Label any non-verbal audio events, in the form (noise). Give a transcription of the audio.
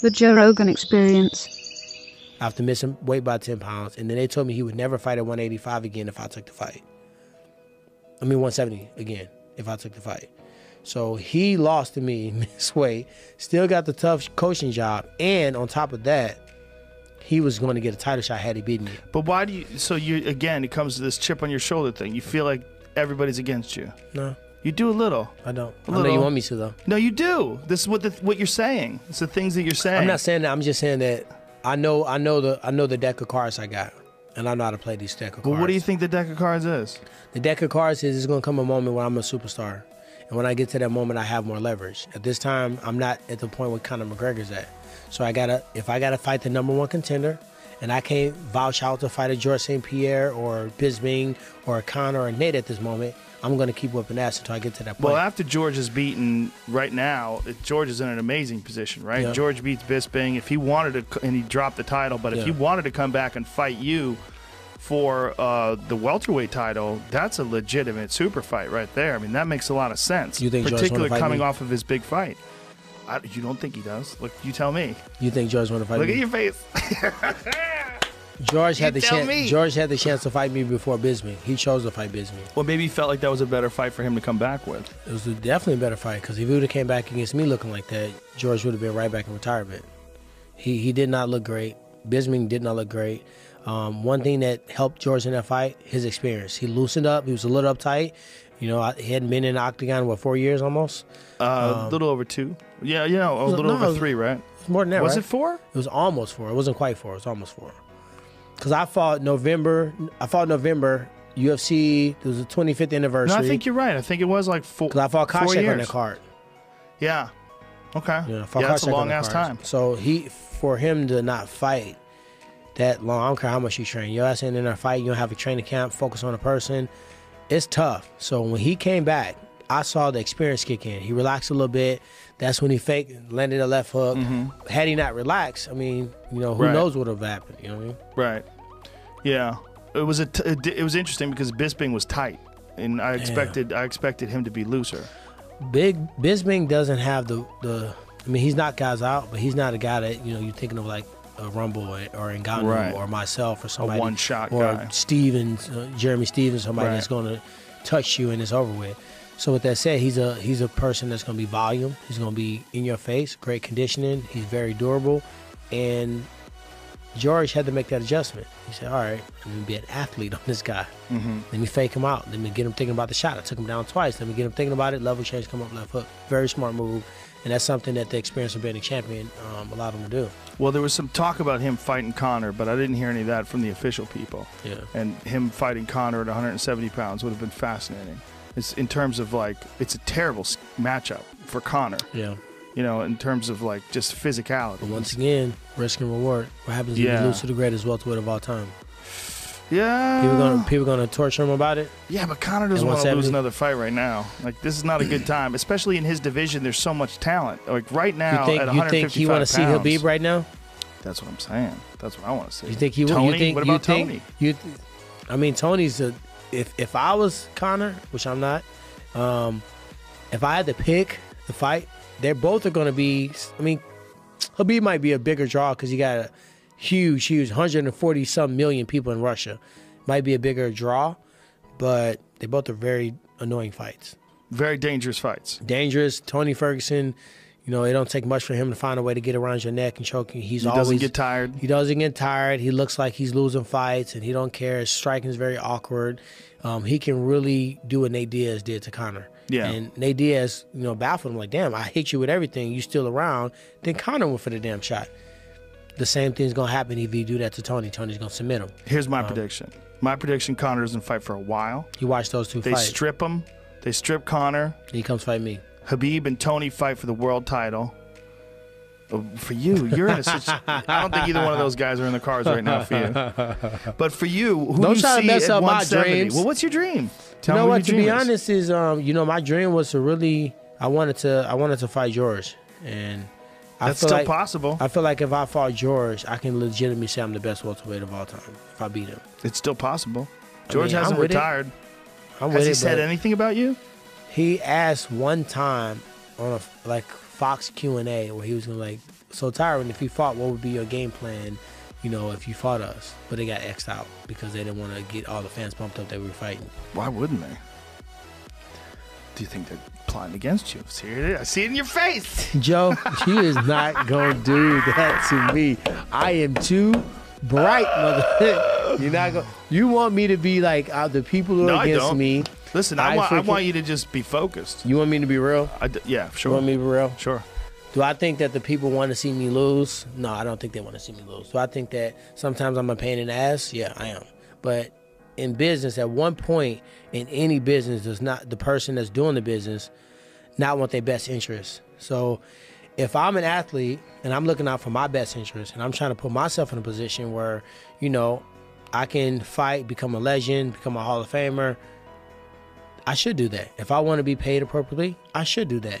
The Joe Rogan Experience. after missing weight by 10 pounds. And then they told me he would never fight at 185 again if I took the fight. I mean, 170 again if I took the fight. So he lost to me, (laughs) missed weight, still got the tough coaching job. And on top of that, he was going to get a title shot had he beaten me. But why do you? So you again, it comes to this chip on your shoulder thing. You feel like everybody's against you. No, You do a little. I don't. A I know you want me to, though. No, you do. This is what the, what you're saying. It's the things that you're saying. I'm not saying that. I'm just saying that I know I know the I know the deck of cards I got. And I know how to play these deck of Well, cards. what do you think the deck of cards is? The deck of cards is there's gonna come a moment where I'm a superstar. And when I get to that moment I have more leverage. At this time, I'm not at the point where Conor McGregor's at. So I gotta if I gotta fight the number one contender and I can't vouch out to fight a George St. Pierre or Bisping or a Conor or Nate at this moment, I'm gonna keep whipping ass until I get to that point. Well, after George is beaten right now, George is in an amazing position, right? Yeah. George beats Bisping. If he wanted to, and he dropped the title, but if Yeah. he wanted to come back and fight you for uh, the welterweight title, that's a legitimate super fight right there. I mean, that makes a lot of sense. You think particularly coming me? off of his big fight? I, you don't think he does? Look, you tell me. you think George wanna fight Look me? at your face. (laughs) George had You the chance me. George had the chance to fight me before Bisping. He chose to fight Bisping. well, maybe he felt like that was a better fight for him to come back with. It was definitely a better fight because if he would have came back against me looking like that, George would have been right back in retirement. He he did not look great. Bisping did not look great. Um, one thing that helped George in that fight, his experience. He loosened up. He was a little uptight. You know, I- he hadn't been in the octagon what four years almost. Uh, a little over two. Yeah, you know, a little Um, no, over three, right? Was more than that. was right? it four? It was almost four. It wasn't quite four. It was almost four. Because I fought November. I fought November UFC. It was the 25th anniversary. No. I think you're right. I think it was like four. because I fought four Koscheck on the card. Yeah. Okay. You know, yeah, that's a on long ass cards. time. So he, for him to not fight that long, I don't care how much you train. Your ass in a fight. You don't have a training camp. Focus on a person. It's tough. So when he came back, I saw the experience kick in. He relaxed a little bit. That's when he faked, landed a left hook. Had he not relaxed, I mean, you know, who Mm-hmm. Right. knows what would have happened? You know what I mean? Right. Yeah. It was a. T- it was interesting because Bisping was tight, and I expected I expected him to be looser. Big Bisping doesn't have the the. I mean, he's not guys out, but he's not a guy that you know you're thinking of like a Rumble or, or Ngannou Right. or myself or somebody one-shot or guy. Stephens, uh, Jeremy Stephens, somebody Right. that's going to touch you and it's over with. So with that said, he's a he's a person that's going to be volume. He's going to be in your face, great conditioning. He's very durable, and George had to make that adjustment. He said, "All right, I'm going to be an athlete on this guy. Mm-hmm. Let me fake him out. Let me get him thinking about the shot. I took him down twice. Let me get him thinking about it. Level change, come up left hook. Very smart move. And that's something that the experience of being a champion um, allowed him to do. Well, there was some talk about him fighting Conor, but I didn't hear any of that from the official people. Yeah. And him fighting Conor at 170 pounds would have been fascinating. It's in terms of like, it's a terrible matchup for Conor. Yeah. You know, in terms of like just physicality. But once again, risk and reward. What happens if Yeah. you lose to the greatest welterweight of all time? yeah. People gonna people gonna torture him about it. Yeah, but Conor doesn't want to lose another fight right now. Like this is not a good (clears throat) time, especially in his division. There's so much talent. Like right now, You think at you think he want to see Khabib right now? That's what I'm saying. That's what I want to see. You think he? Tony? You think? what you about think, Tony? You, th- I mean, Tony's a. If if I was Conor, which I'm not, um, if I had to pick the fight, they're both are going to be. I mean, Khabib might be a bigger draw because you got a huge, huge 140 some million people in Russia. Might be a bigger draw, but they both are very annoying fights. Very dangerous fights. Dangerous. Tony Ferguson, you know, it don't take much for him to find a way to get around your neck and choke you. He's He always doesn't get tired. he doesn't get tired. He looks like he's losing fights, and he don't care. His striking is very awkward. Um, he can really do what Nate Diaz did to Conor. Yeah. And Nate Diaz, you know, baffled him like, "Damn, I hit you with everything. You still around?" Then Conor went for the damn shot. The same thing's gonna happen if you do that to Tony. Tony's gonna submit him. Here's Um, my prediction. My prediction: Conor doesn't fight for a while. He watched those two They fights. strip him. They strip Connor. he comes fight me. Khabib and Tony fight for the world title. For you, you're in a situation. I don't think either one of those guys are in the cars right now for you. (laughs) But for you, who Don't do you try to mess at up my dreams. Well, what's your dream? Tell you know me what? your To be dream is. honest, is um, you know, my dream was to really, I wanted to, I wanted to fight George, and I that's feel still like, possible. I feel like if I fought George, I can legitimately say I'm the best welterweight of all time if I beat him. It's still possible. George I'm hasn't with it. retired. I'm Has he it, said anything about you? he asked one time on a like Fox Q and A where he was gonna like, so Tyron, if you fought, what would be your game plan? You know, if you fought us, but they got xed out because they didn't want to get all the fans pumped up that we were fighting. Why wouldn't they? Do you think they're plotting against you? See it? I see it in your face. (laughs) Joe, she is not gonna do that to me. I am too bright, mother. (laughs) You're not going. You want me to be like uh, the people who No, are I against me. Listen, I, I want, I want you to just be focused. You want me to be real? I d- yeah, You sure, want me to be real? sure. Do I think that the people want to see me lose? No, I don't think they want to see me lose. Do I think that sometimes I'm a pain in the ass? Yeah, I am. But in business, at one point in any business, does not the person that's doing the business not want their best interest. So if I'm an athlete and I'm looking out for my best interest and I'm trying to put myself in a position where, you know, I can fight, become a legend, become a Hall of Famer, I should do that. If I want to be paid appropriately, I should do that.